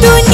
буду